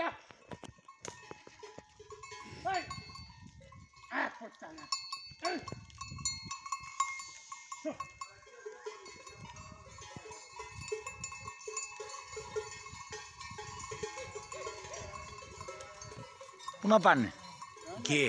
Venga. पुनः पार्ने के